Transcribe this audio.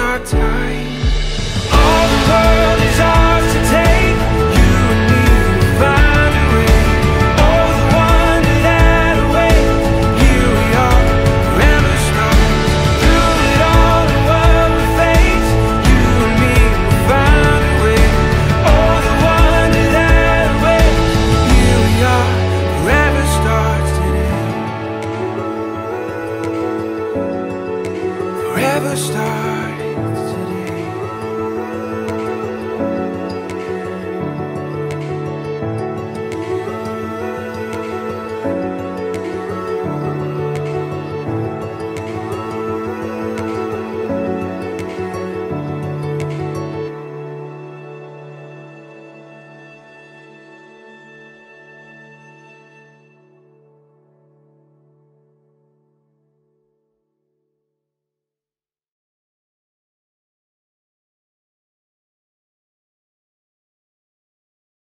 our time. All the world is ours to take. You and me will find a way Oh, the wonder that awaits. Here we are, forever strong. Through it all, the world we face You and me will find a way Oh, the wonder that awaits. Here we are, forever starts today. Forever starts